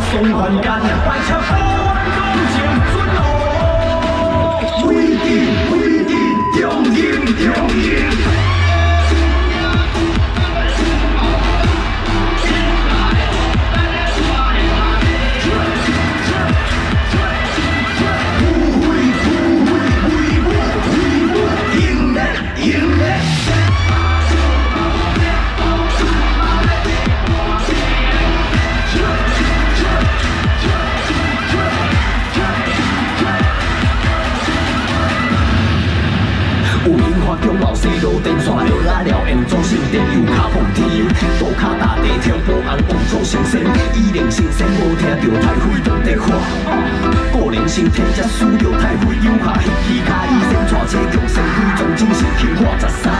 送还干，白车身体才需要太费油下，嘻嘻卡伊先带车强身体，重精神轻化十三。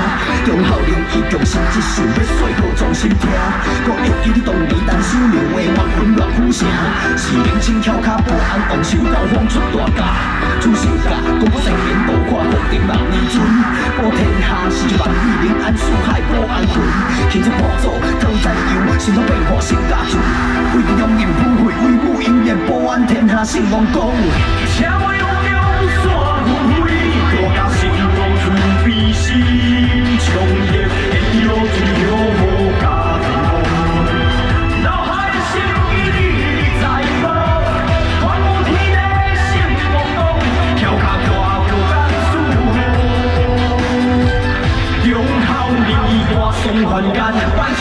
中孝林伊强心一想要说好壮心听，搁会记你当年单手流的冤魂乱呼声。是年轻翘脚保安王手刀放出大架，出手架，保安天下兴王公。车尾红牛山富贵，大家心中自比心，创业现有自由好家庭脑海想起你在无？看有天地心茫茫，跳脚大叫干输无？忠孝礼义送还干，万车